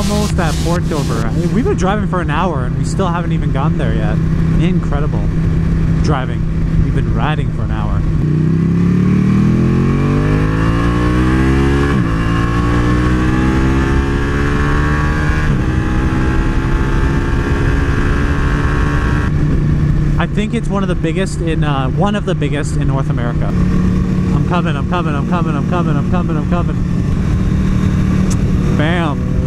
almost at Port Dover. I mean, we've been driving for an hour and we still haven't even gotten there yet. Incredible. Driving. We've been riding for an hour. I think it's one of the biggest in uh, one of the biggest in North America. I'm coming, I'm coming, I'm coming, I'm coming, I'm coming, I'm coming. Bam.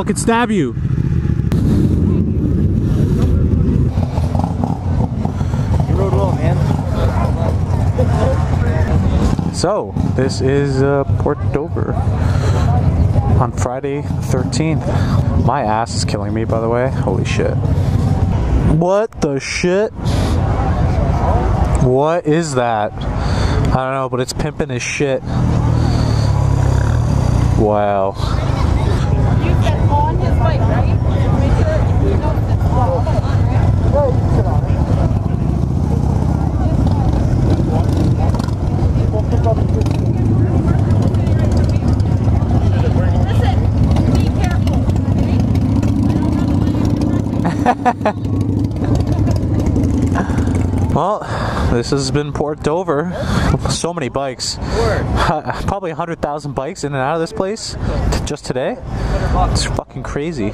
Fucking stab you. You rode well, man. So, this is uh, Port Dover on Friday 13th. My ass is killing me, by the way. Holy shit. What the shit? What is that? I don't know, but it's pimping as shit. Wow. Well, this has been Port Dover. So many bikes. Probably 100,000 bikes in and out of this place just today. It's fucking crazy.